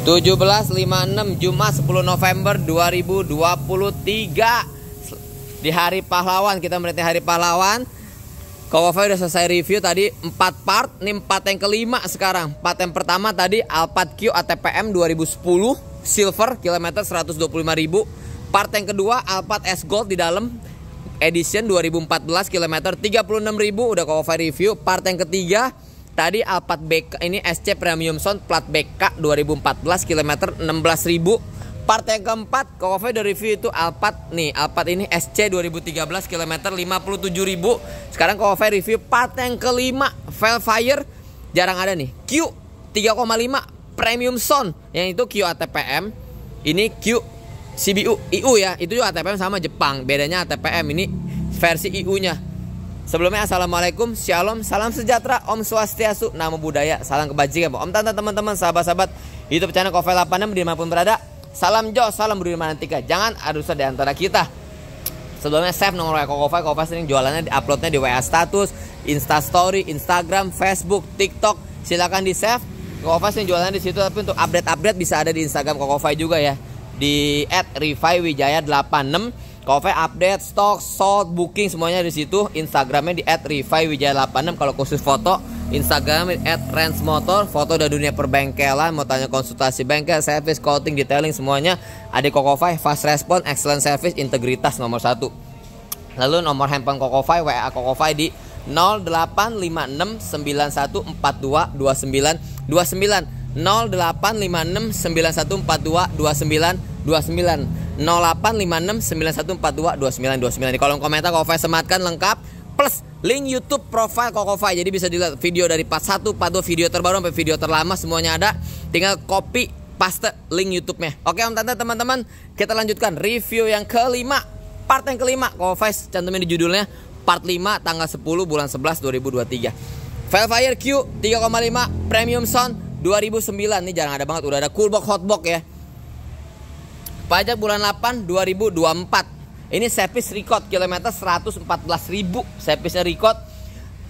1756 Jumat 10 November 2023 Di hari pahlawan Kita melihat hari pahlawan. Kokofai udah selesai review tadi 4 part Ini 4 yang kelima sekarang. 4 yang pertama tadi Alphard Q ATPM 2010 Silver kilometer 125.000 Part yang kedua Alphard S Gold di dalam Edition 2014 kilometer 36.000 Udah Kokofai review. Part yang ketiga Tadi Alphard BK ini SC Premium Sound plat BK 2014 km 16.000. Part yang keempat, Kokofe udah review itu Alphard nih, Alphard ini SC 2013 km 57.000. Sekarang Kokofe review part yang kelima, Velfire jarang ada nih. Q 3,5 Premium Sound yang itu Q ATPM. Ini Q CBU IU ya, itu juga ATPM sama Jepang. Bedanya ATPM ini versi IU-nya. Sebelumnya Assalamualaikum, Shalom, salam sejahtera, Om Swastiastu, Namo Buddhaya, salam kebajikan Om Tante, teman-teman, sahabat-sahabat Youtube channel Kovel 86 di mana pun berada Salam Jo, salam beri Manantika. Jangan ada di antara kita. Sebelumnya save nomor WA Kokofa Kokofa sering jualannya di uploadnya di WA status Insta Story, Instagram, Facebook, TikTok. Silahkan di save Kokofa sering jualannya di situ Tapi untuk update-update bisa ada di Instagram Kokofa juga ya. Di at Wijaya 86 Coffee update, stok, sold, booking semuanya di situ. Instagramnya di @rifai_wijaya86 kalau khusus foto. Instagram @rensmotor, foto dari dunia perbengkelan, mau tanya konsultasi bengkel, service, coating, detailing semuanya ada Kokofai, fast response, excellent service, integritas nomor satu. Lalu nomor handphone Kokofai, WA Kokofai di 085691422929 085691422929 085691422929 di kolom komentar Kokofai sematkan lengkap plus link YouTube profile Kokofai jadi bisa dilihat video dari part 1, part 2 video terbaru sampai video terlama semuanya ada tinggal copy paste link YouTube-nya. Oke Om Tante teman-teman, kita lanjutkan review yang kelima. Part yang kelima, Kokofai cantumin di judulnya part 5 tanggal 10 bulan 11 2023. Velfire Q 3,5 Premium Sound 2009 nih jarang ada banget udah ada coolbox hotbox ya Pajak bulan 8 2024. Ini service record kilometer 114.000 servisnya record.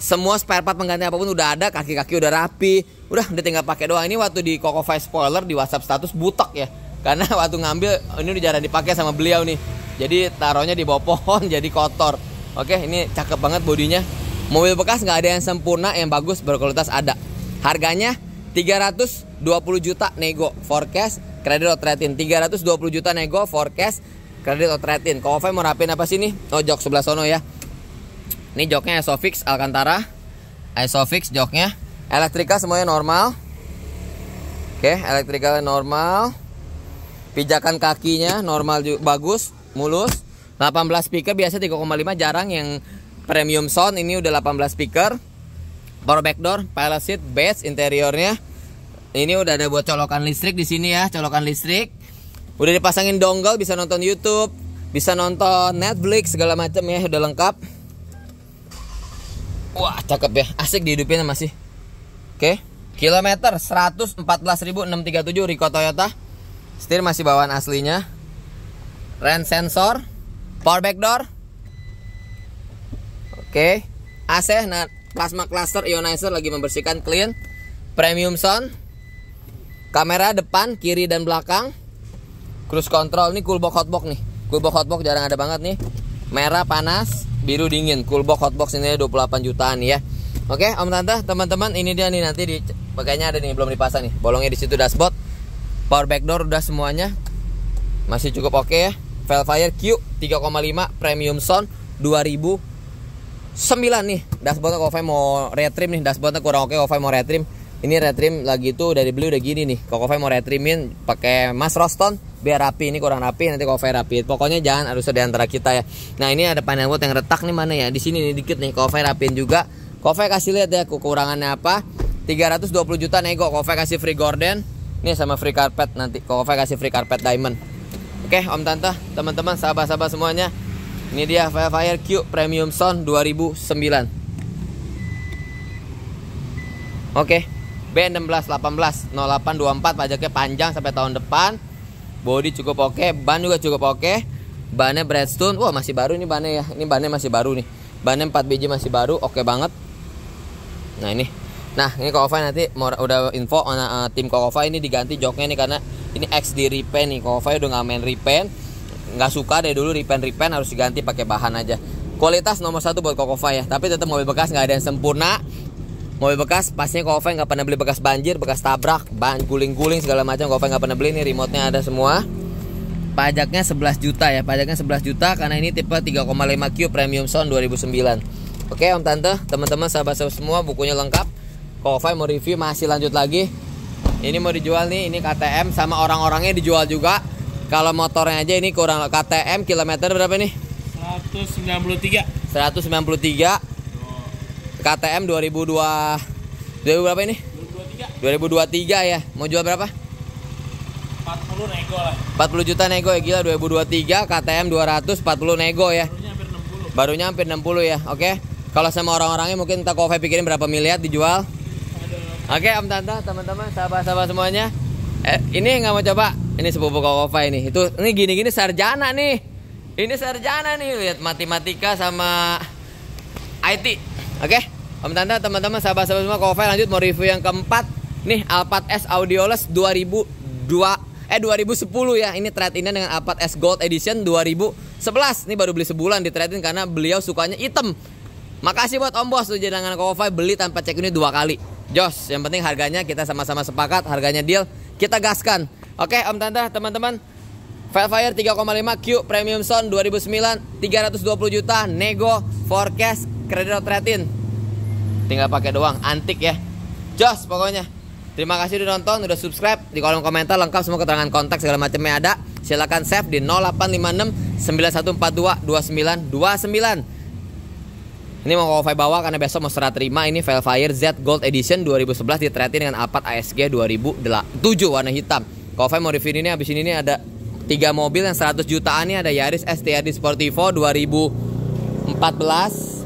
Semua spare part pengganti apa pun udah ada, kaki-kaki udah rapi. Udah udah tinggal pakai doang. Ini waktu di Coco Five spoiler di WhatsApp status butok ya. Karena waktu ngambil ini udah jarang dipakai sama beliau nih. Jadi taruhnya di bawah pohon jadi kotor. Oke, ini cakep banget bodinya. Mobil bekas nggak ada yang sempurna, yang bagus berkualitas ada. Harganya 320 juta nego forecast Kredit outretin 320 juta nego forecast kredit outretin. Kalau mau rapin apa sih nih? Oh jok sebelah sono ya. Ini joknya Isofix Alcantara. Isofix joknya. Elektrika semuanya normal. Oke, elektrikal normal. Pijakan kakinya normal bagus, mulus. 18 speaker biasa 3,5 jarang yang premium sound ini udah 18 speaker. Power back door, pilot seat, base interiornya ini udah ada buat colokan listrik di sini ya, colokan listrik. Udah dipasangin dongle bisa nonton YouTube, bisa nonton Netflix segala macam ya, udah lengkap. Wah, cakep ya. Asik dihidupin masih. Oke. Kilometer 114.637 Rico Toyota. Setir masih bawaan aslinya. Rain sensor, power back door. Oke. AC nah plasma cluster ionizer lagi membersihkan clean. Premium sound Kamera depan, kiri dan belakang. Cruise control ini coolbox hotbox nih. Coolbox hotbox jarang ada banget nih. Merah panas, biru dingin. Coolbox hotbox ini 28 jutaan ya. Oke, Om Tante, teman-teman, ini dia nih nanti di pakainya ada nih belum dipasang nih. Bolongnya di situ dashboard. Power back door udah semuanya. Masih cukup oke ya. Velfire Q 3,5 premium sound 2009 nih. Dashboardnya kalau mau retrim nih, dashboardnya kurang oke, okay, mau retrim ini retrim lagi tuh dari beli udah gini nih. Kokofai mau retrimin pakai Mas Roston biar rapi. Ini kurang rapi nanti Kokofai rapi pokoknya jangan harus ada antara kita ya. Nah ini ada panel wood yang retak nih mana ya? Di sini nih dikit nih. Kokofai rapiin juga. Kokofai kasih lihat ya kekurangannya apa. 320 juta nego. Kokofai kasih free gorden ini sama free carpet nanti. Kokofai kasih free carpet diamond. Oke om tante teman-teman sahabat-sahabat semuanya. Ini dia Fire Q Premium Sound 2009 oke B1618 0824 pajaknya panjang sampai tahun depan. Body cukup oke ban juga cukup oke. Bannya Bradstone wah masih baru nih bannya ya. Ini bannya masih baru nih. Bannya 4 biji masih baru oke banget. Nah ini. Nah ini Kokova nanti udah info uh, tim Kokova ini diganti joknya nih karena ini X di repaint nih. Kokova udah nggak main repaint. Nggak suka deh dulu repaint repaint harus diganti pakai bahan aja. Kualitas nomor satu buat Kokova ya tapi tetap mobil bekas nggak ada yang sempurna mobil bekas pastinya Kokova nggak pernah beli bekas banjir bekas tabrak ban guling-guling segala macam Kokova nggak pernah beli nih remote-nya ada semua pajaknya 11 juta ya pajaknya 11 juta karena ini tipe 3,5 Q Premium Sound 2009 oke Om Tante teman-teman sahabat-sahabat semua bukunya lengkap Kofai mau review masih lanjut lagi. Ini mau dijual nih, ini KTM sama orang-orangnya dijual juga. Kalau motornya aja ini kurang KTM kilometer berapa nih? 193. 193. KTM 2002 2000 berapa ini? 2023. 2023 ya. Mau jual berapa? 40 nego lah. 40 juta nego ya gila 2023 KTM 240 nego ya. Barunya hampir 60. Barunya hampir 60 ya. Oke. Kalau sama orang-orangnya mungkin tak Kofai pikirin berapa miliar dijual. Oke Om Tante, teman-teman, sahabat-sahabat semuanya. Eh, ini nggak mau coba. Ini sepupu Kokofa ini. Itu ini gini-gini sarjana nih. Ini sarjana nih, lihat matematika sama IT. Oke. Om Tante, teman-teman, sahabat-sahabat semua, Kokofa lanjut mau review yang keempat. Nih Alphard S Audioless 2002 eh 2010 ya. Ini trade in dengan Alphard S Gold Edition 2011. Ini baru beli sebulan di trade in karena beliau sukanya hitam. Makasih buat Om Bos tuh jangan Kokofa beli tanpa cek ini dua kali. Jos, yang penting harganya kita sama-sama sepakat, harganya deal, kita gaskan. Oke, Om Tante, teman-teman. Velfire 3,5 Q Premium Sound 2009 320 juta nego forecast kredit retin tinggal pakai doang antik ya. Jos pokoknya. Terima kasih udah nonton udah subscribe di kolom komentar lengkap semua keterangan kontak segala macamnya ada. Silakan save di 0856 9142 2929 ini mau Kofai bawa karena besok mau serah terima. Ini Velfire Z Gold Edition 2011 ditretin dengan Alphard ASG 2007 warna hitam. Kofai mau review ini habis ini ada tiga mobil yang 100 jutaan ini ada Yaris STRD Sportivo 2014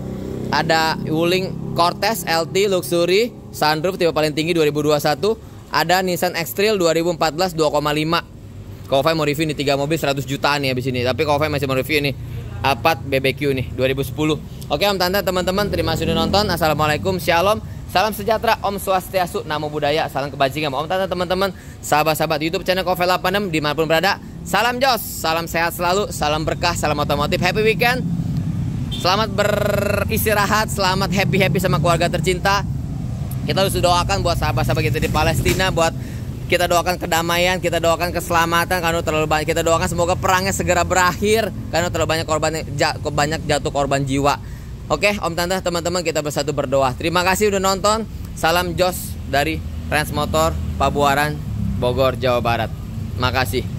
ada Wuling Cortez LT Luxury sunroof tipe paling tinggi 2021 ada Nissan X-Trail 2014 2,5 Kofai mau review ini tiga mobil 100 jutaan nih habis ini. Tapi Kofai masih mau review ini Alphard BBQ nih 2010 Oke Om Tante teman-teman terima kasih sudah nonton. Assalamualaikum Shalom. Salam sejahtera Om Swastiastu Namo Buddhaya Salam kebajikan. Om Tante teman-teman Sahabat-sahabat YouTube channel Kovel 86 Di mana pun berada. Salam Jos Salam sehat selalu Salam berkah Salam otomotif. Happy weekend Selamat beristirahat Selamat happy-happy sama keluarga tercinta Kita harus doakan buat sahabat-sahabat kita di Palestina Buat kita doakan kedamaian, kita doakan keselamatan karena terlalu banyak. Kita doakan semoga perangnya segera berakhir karena terlalu banyak korban banyak jatuh korban jiwa. Oke, Om Tante, teman-teman kita bersatu berdoa. Terima kasih udah nonton. Salam Jos dari Trans Motor Pabuaran, Bogor, Jawa Barat. Makasih.